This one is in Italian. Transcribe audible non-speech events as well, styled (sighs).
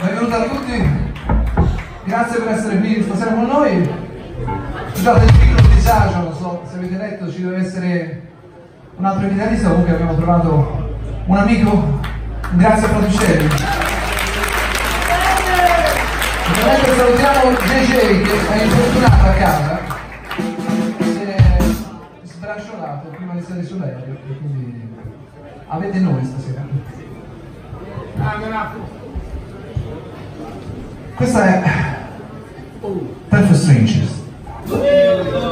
Benvenuti a tutti, grazie per essere qui stasera con noi. Scusate il piccolo disagio, non so se avete letto, ci deve essere un altro chitarrista, comunque abbiamo trovato un amico, grazie a Prodicelli. Ovviamente salutiamo JJ che è infortunato a casa, si è sbracciolato prima di stare sull'aereo, quindi avete noi stasera. Because I... (sighs) That was so.